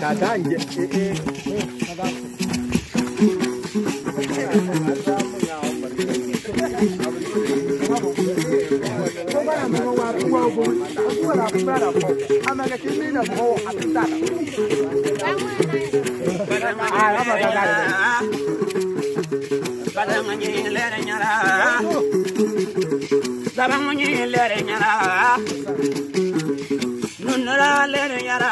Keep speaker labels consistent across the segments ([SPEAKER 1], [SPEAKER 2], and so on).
[SPEAKER 1] Dadange. Eh
[SPEAKER 2] lere nyara. Badanganyi lere nyara. yara lene yara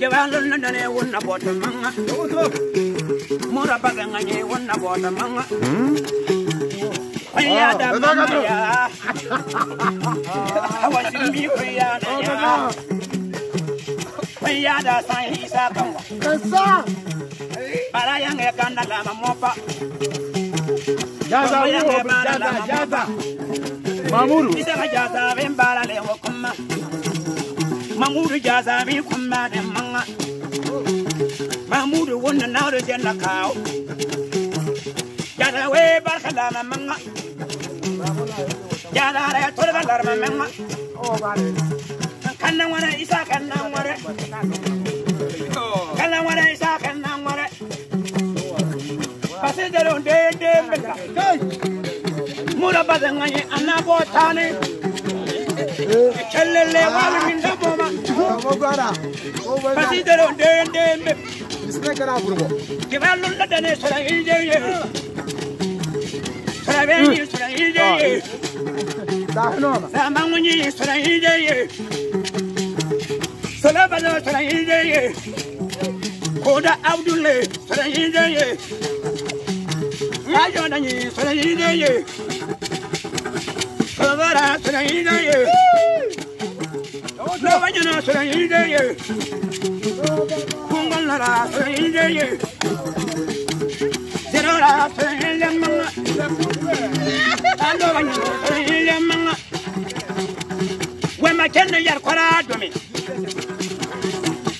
[SPEAKER 2] jawalu nandane wunna bota manga mura baga nganye wunna bota manga Kuya da mama ya, awa simi kuya da ya, kuya da san hisa kanwa. Kasa. Para yang e kanda la
[SPEAKER 1] mamopa. Jaza, jaza, jaza. Mamuru.
[SPEAKER 2] Jaza, jaza, ben para le wakuma. Kuma. Mamuru jaza mi kuma de manga. Mamuru wonna na do jenna kaw. Jaza we barka lama manga. Torga larma manga. Kanna wana isa kanna wara. Kanna wana isa kanna wara. Pase de don de de mbeka. Mura Pase de don de de mbeka. Kibalu la dane sura ilje. Sura beni sura ilje ye. Sama munyi sura ilje. Sura bazo sura ilje ye. Koda Abdulle sura ilje ye. Ayo nanyi sura ilje ye. Kavara sura ilje Lavanyana Srayideye Kungalara Srayideye Zerora Srayilemanga Lavanyana Srayilemanga Wema kenda yarkwara domi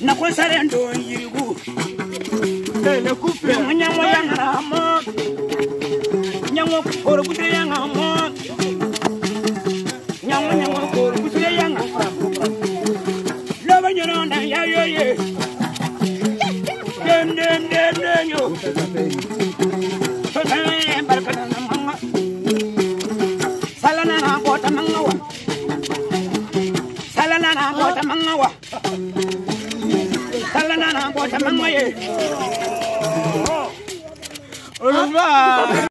[SPEAKER 2] Nakosare ndo yirigu Tele kupe Nyamu yangaramo Nyamu kukoro kuteya ye. Dem dem dem dem yo. Sotane barkana na manga. Salana na bota manga wa. Salana na bota manga wa. Salana na bota manga ye.
[SPEAKER 1] Olùmọ̀.